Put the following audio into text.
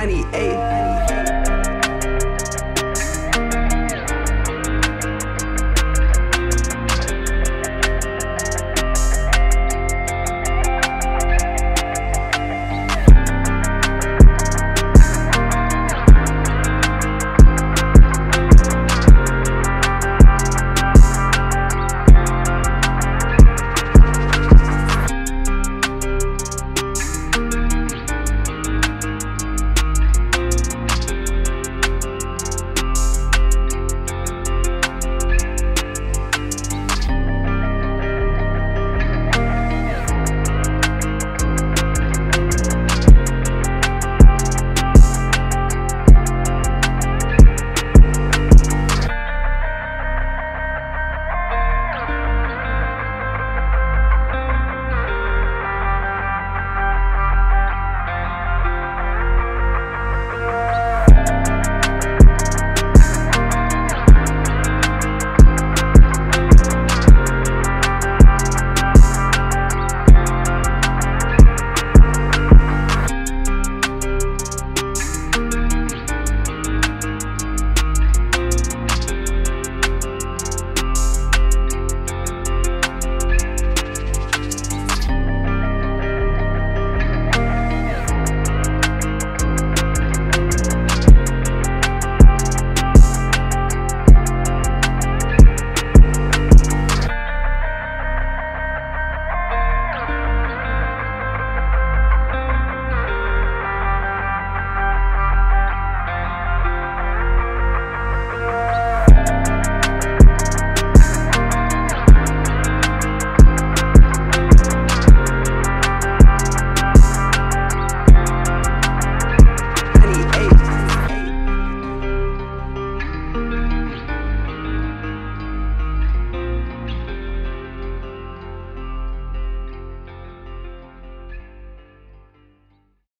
98.